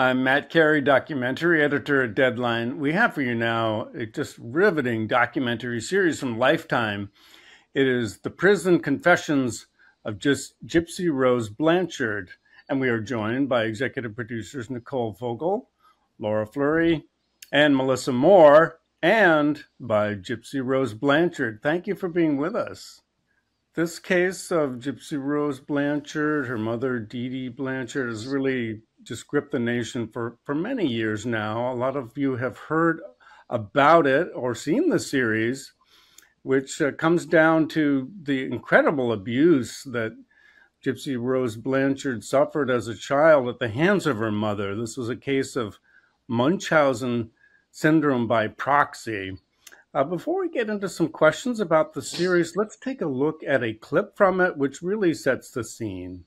I'm Matt Carey, documentary editor at Deadline. We have for you now a just riveting documentary series from Lifetime. It is The Prison Confessions of Just Gypsy Rose Blanchard. And we are joined by executive producers Nicole Vogel, Laura Fleury, and Melissa Moore, and by Gypsy Rose Blanchard. Thank you for being with us. This case of Gypsy Rose Blanchard, her mother Dee Dee Blanchard, is really just gripped the nation for, for many years now. A lot of you have heard about it or seen the series, which uh, comes down to the incredible abuse that Gypsy Rose Blanchard suffered as a child at the hands of her mother. This was a case of Munchausen syndrome by proxy. Uh, before we get into some questions about the series, let's take a look at a clip from it, which really sets the scene.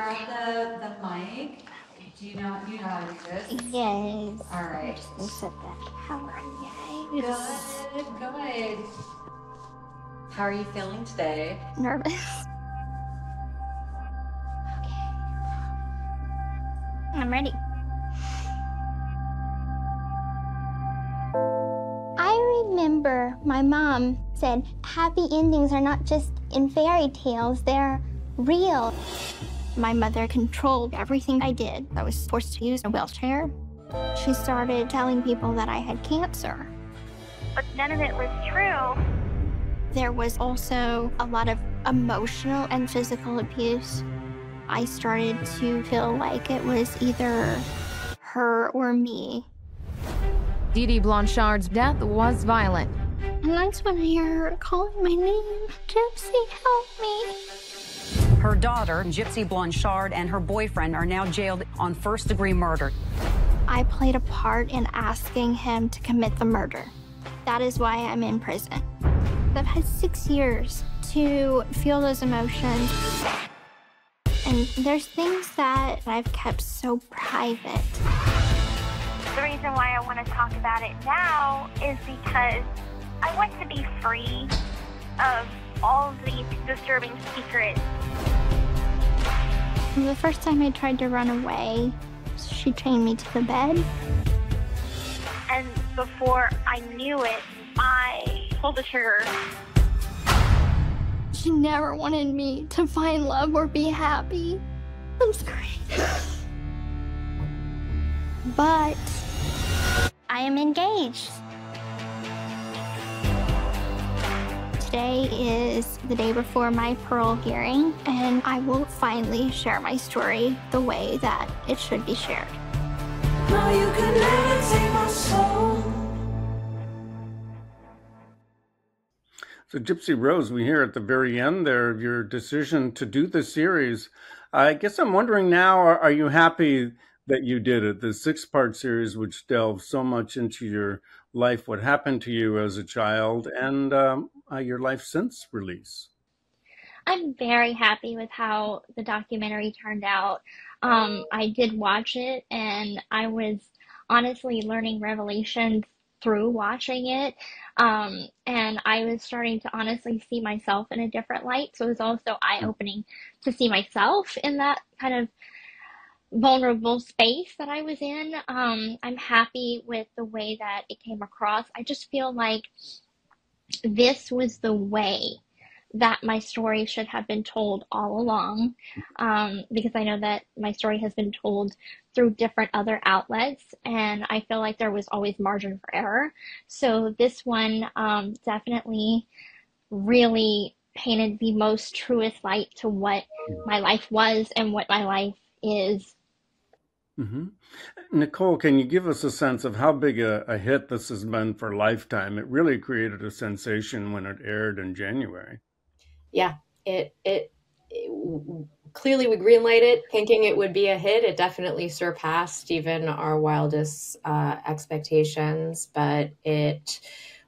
grab the, the mic. Do you know you know how to Yes. All right. Just sit back. How are you? Good, good. How are you feeling today? Nervous. Okay. I'm ready. I remember my mom said happy endings are not just in fairy tales, they're real. My mother controlled everything I did. I was forced to use a wheelchair. She started telling people that I had cancer. But none of it was true. There was also a lot of emotional and physical abuse. I started to feel like it was either her or me. Dee Dee Blanchard's death was violent. And that's when I hear her calling my name. Gypsy, help me. Her daughter, Gypsy Blanchard, and her boyfriend are now jailed on first degree murder. I played a part in asking him to commit the murder. That is why I'm in prison. I've had six years to feel those emotions. And there's things that I've kept so private. The reason why I want to talk about it now is because I want to be free of all these disturbing secrets. The first time I tried to run away, she chained me to the bed. And before I knew it, I pulled the trigger. She never wanted me to find love or be happy. I'm sorry. but I am engaged. Today is the day before my parole hearing, and I will finally share my story the way that it should be shared. So, Gypsy Rose, we hear at the very end there of your decision to do the series. I guess I'm wondering now, are, are you happy that you did it? The six part series, which delves so much into your life, what happened to you as a child, and um, uh, your life since release? I'm very happy with how the documentary turned out. Um, I did watch it and I was honestly learning revelations through watching it. Um, and I was starting to honestly see myself in a different light. So it was also eye opening to see myself in that kind of vulnerable space that I was in. Um, I'm happy with the way that it came across. I just feel like this was the way that my story should have been told all along um, because I know that my story has been told through different other outlets and I feel like there was always margin for error. So this one um, definitely really painted the most truest light to what my life was and what my life is hmm Nicole, can you give us a sense of how big a, a hit this has been for Lifetime? It really created a sensation when it aired in January. Yeah, it it, it clearly we greenlight it, thinking it would be a hit. It definitely surpassed even our wildest uh, expectations, but it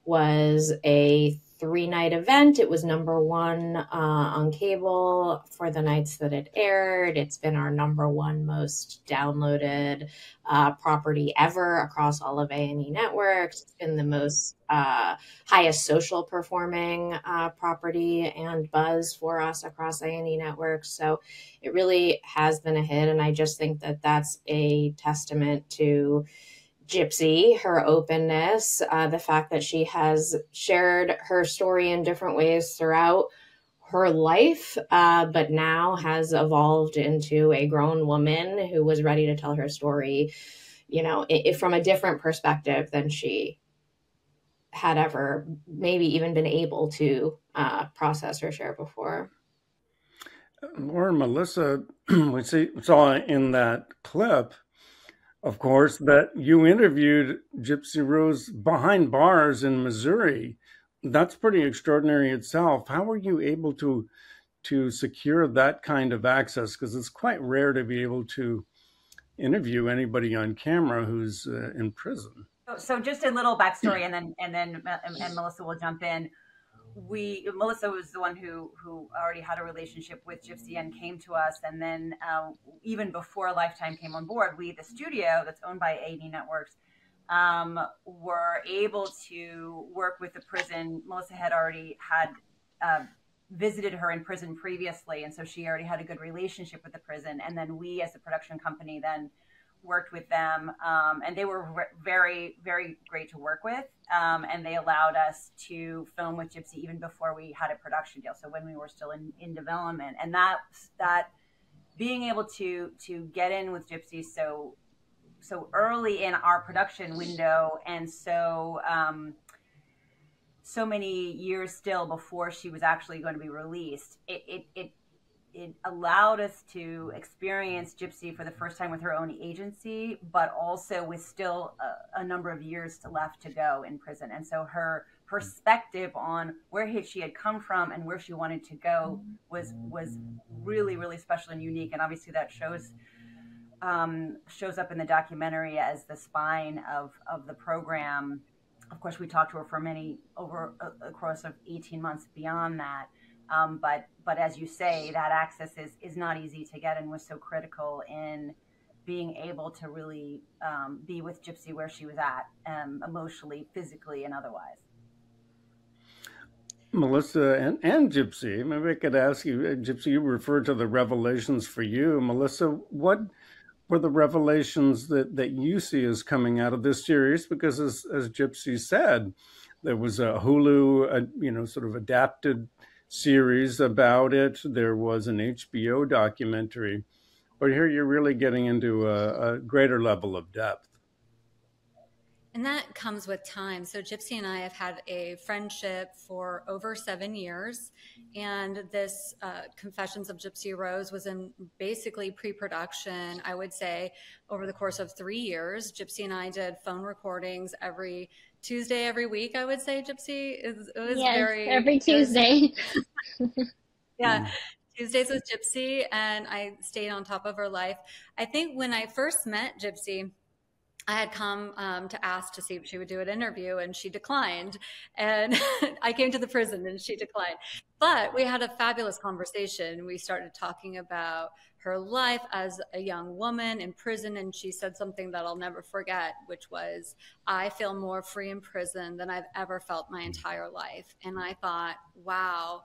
was a three night event. It was number one uh, on cable for the nights that it aired. It's been our number one most downloaded uh, property ever across all of A&E networks. It's been the most uh, highest social performing uh, property and buzz for us across A&E networks. So it really has been a hit, and I just think that that's a testament to Gypsy, her openness, uh, the fact that she has shared her story in different ways throughout her life, uh, but now has evolved into a grown woman who was ready to tell her story, you know, from a different perspective than she had ever maybe even been able to uh, process or share before. Laura Melissa, we see all in that clip of course, that you interviewed Gypsy Rose behind bars in Missouri. That's pretty extraordinary itself. How were you able to to secure that kind of access? Because it's quite rare to be able to interview anybody on camera who's uh, in prison. So, just a little backstory, and then and then and, and Melissa will jump in we Melissa was the one who who already had a relationship with Gypsy and came to us, and then uh, even before Lifetime came on board, we the studio that's owned by A&E Networks um, were able to work with the prison. Melissa had already had uh, visited her in prison previously, and so she already had a good relationship with the prison. And then we, as a production company, then worked with them, um, and they were re- very, very great to work with. Um, and they allowed us to film with Gypsy even before we had a production deal. So when we were still in, in development, and that that being able to to get in with Gypsy so so early in our production window, and so. Um, so many years still before she was actually going to be released, it, it, it it allowed us to experience Gypsy for the first time with her own agency, but also with still a, a, number of years left to go in prison. And so her perspective on where she had come from and where she wanted to go was was really really special and unique. And obviously that shows um, shows up in the documentary as the spine of of the program. Of course, we talked to her for many over a, a course of 18 months beyond that. Um, but but as you say, that access is is not easy to get and was so critical in being able to really um, be with Gypsy where she was at, um, emotionally, physically, and otherwise. Melissa and, and Gypsy, maybe I could ask you, uh, Gypsy, you referred to the revelations for you. Melissa, what were the revelations that, that you see as coming out of this series? Because as, as Gypsy said, there was a Hulu, a, you know, sort of adapted series about it. There was an HBO documentary. But here you're really getting into a, a greater level of depth. And that comes with time. So Gypsy and I have had a friendship for over seven years. And this uh, Confessions of Gypsy Rose was in basically pre production, I would say, over the course of three years. Gypsy and I did phone recordings every Tuesday every week, I would say, Gypsy. It was, it was yes, very. Every Tuesday. yeah. Tuesdays with Gypsy, and I stayed on top of her life. I think when I first met Gypsy, I had come um, to ask to see if she would do an interview, and she declined. And I came to the prison, and she declined. But we had a fabulous conversation. We started talking about her life as a young woman in prison, and she said something that I'll never forget, which was, "I feel more free in prison than I've ever felt my entire life." And I thought, wow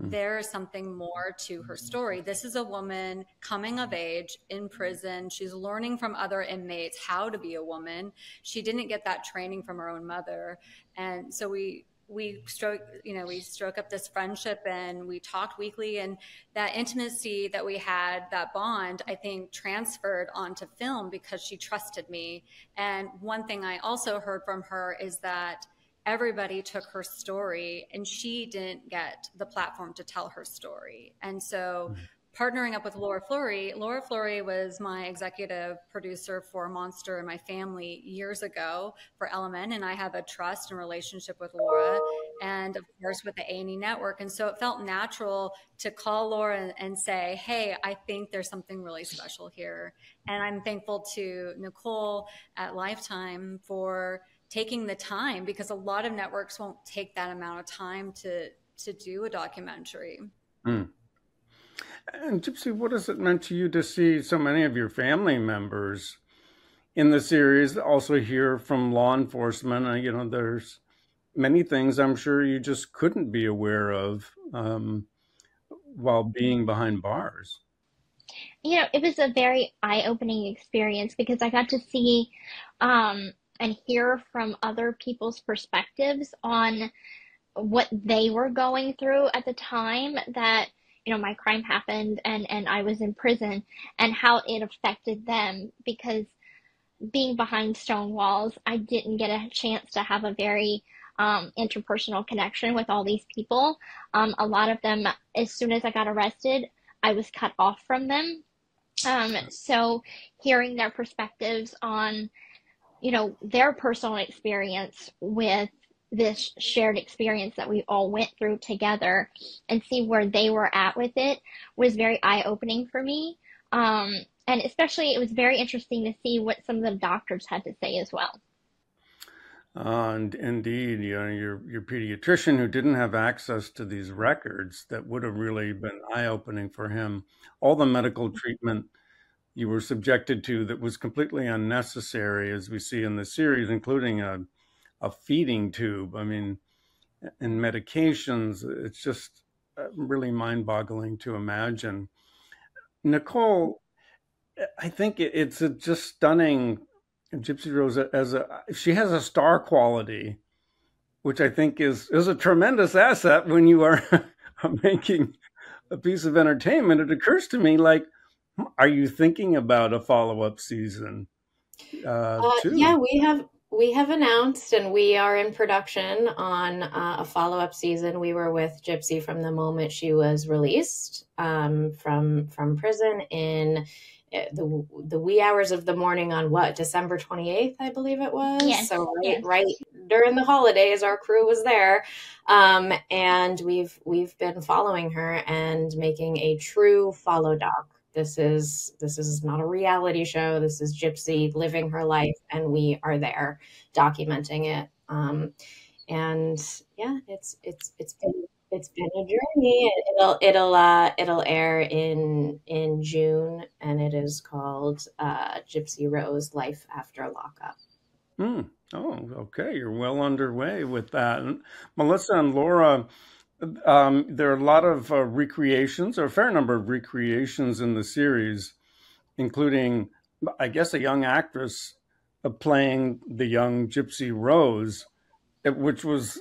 Hmm. there is something more to her story. This is a woman coming of age in prison. She's learning from other inmates how to be a woman. She didn't get that training from her own mother. And so we we stroke you know we stroke up this friendship and we talked weekly and that intimacy that we had that bond i think transferred onto film because she trusted me and one thing i also heard from her is that everybody took her story and she didn't get the platform to tell her story. And so mm-hmm. Partnering up with Laura Fleury, Laura Fleury was my executive producer for Monster in My Family years ago for Element. And I have a trust and relationship with Laura and of course with the A&E network. And so it felt natural to call Laura and say, Hey, I think there's something really special here. And I'm thankful to Nicole at Lifetime for taking the time because a lot of networks won't take that amount of time to to do a documentary. Mm. And Gypsy, what has it meant to you to see so many of your family members in the series also hear from law enforcement? Uh, you know, there's many things I'm sure you just couldn't be aware of um, while being behind bars. You know, it was a very eye opening experience because I got to see um, and hear from other people's perspectives on what they were going through at the time that you know my crime happened and and I was in prison and how it affected them because being behind stone walls I didn't get a chance to have a very um, interpersonal connection with all these people. Um, a lot of them as soon as I got arrested I was cut off from them. Um, so hearing their perspectives on you know their personal experience with this shared experience that we all went through together and see where they were at with it was very eye opening for me. Um, and especially, it was very interesting to see what some of the doctors had to say as well. Uh, and indeed, you know, your your pediatrician who didn't have access to these records that would have really been eye opening for him. All the medical treatment you were subjected to that was completely unnecessary, as we see in the series, including a a feeding tube. I mean, and medications. It's just uh, really mind boggling to imagine. Nicole, I think it's a just stunning. Gypsy Rose as a she has a star quality, which I think is is a tremendous asset when you are making a piece of entertainment. It occurs to me like, are you thinking about a follow up season? Uh, uh, yeah, we have we have announced and we are in production on uh, a follow-up season. We were with gypsy from the moment she was released um, from from prison in uh, the the wee hours of the morning on what December 28th I believe it was? Yes, so right, yes. right during the holidays our crew was there. Um, and we've we've been following her and making a true follow doc this is this is not a reality show this is gypsy living her life and we are there documenting it um, and yeah it's it's it's been it's been a journey it'll it'll uh it'll air in in june and it is called uh gypsy rose life after lockup Hmm. Oh, okay. You're well underway with that. And Melissa and Laura, um, there are a lot of uh, recreations, or a fair number of recreations in the series, including, I guess, a young actress uh, playing the young Gypsy Rose, eh, which was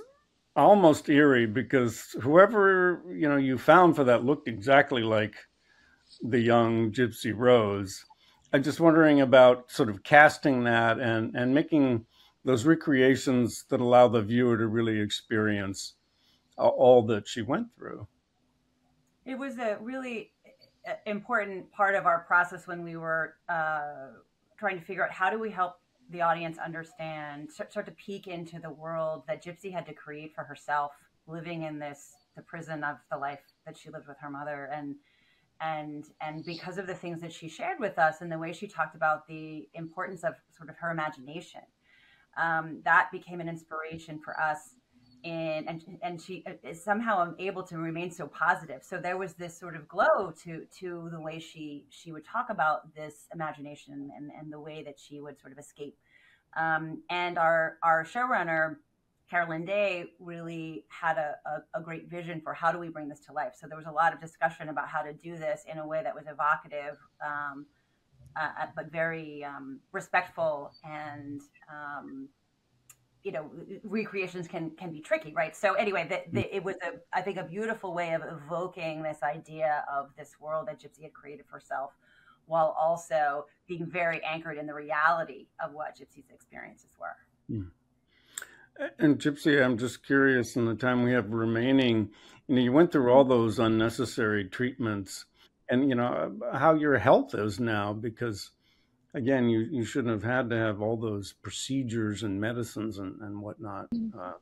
almost eerie because whoever you know you found for that looked exactly like the young Gypsy Rose. I'm just wondering about sort of casting that and and making those recreations that allow the viewer to really experience all that she went through. It was a really uh, important part of our process when we were uh, trying to figure out how do we help the audience understand, start to peek into the world that Gypsy had to create for herself, living in this the prison of the life that she lived with her mother, and and and because of the things that she shared with us and the way she talked about the importance of sort of her imagination, um, that became an inspiration for us and and and she uh, somehow able to remain so positive. So there was this sort of glow to to the way she she would talk about this imagination and and the way that she would sort of escape. Um, and our our showrunner Carolyn Day really had a, a, a, great vision for how do we bring this to life. So there was a lot of discussion about how to do this in a way that was evocative, um, uh, but very um, respectful and um, you know recreations can can be tricky right? So anyway the, the, it was a i think a beautiful way of evoking this idea of this world that gypsy had created for herself while also being very anchored in the reality of what gypsy's experiences were. Hmm. and gypsy i'm just curious in the time we have remaining you know you went through all those unnecessary treatments and you know how your health is now because again, you, you shouldn't have had to have all those procedures and medicines and, and whatnot. Mm-hmm. Uh,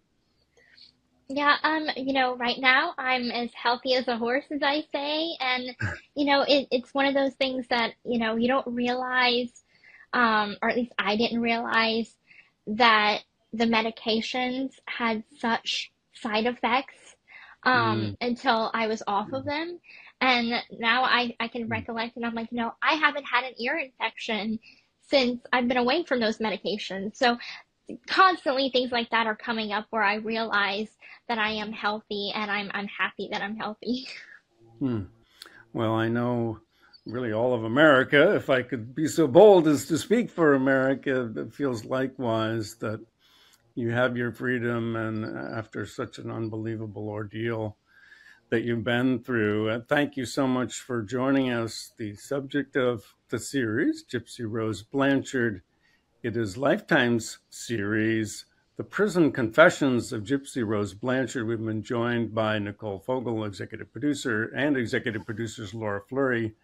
yeah, um, you know, right now I'm as healthy as a horse, as I say, and you know, it, it's one of those things that you know you don't realize, um, or at least I didn't realize that the medications had such side effects um, Mm. until I was off of them. And now I, I can recollect and I'm like, no, I haven't had an ear infection since I've been away from those medications. So constantly things like that are coming up where I realize that I am healthy and I'm I'm happy that I'm healthy. Hmm. Well, I know really all of America, if I could be so bold as to speak for America, it feels likewise that you have your freedom and after such an unbelievable ordeal that you've been through. Uh, thank you so much for joining us. The subject of the series, Gypsy Rose Blanchard, it is Lifetime's series, The Prison Confessions of Gypsy Rose Blanchard. We've been joined by Nicole Vogel, executive producer, and executive producers Laura Fleury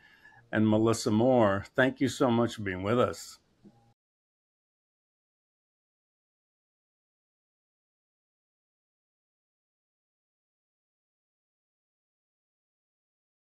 and Melissa Moore. Thank you so much for being with us.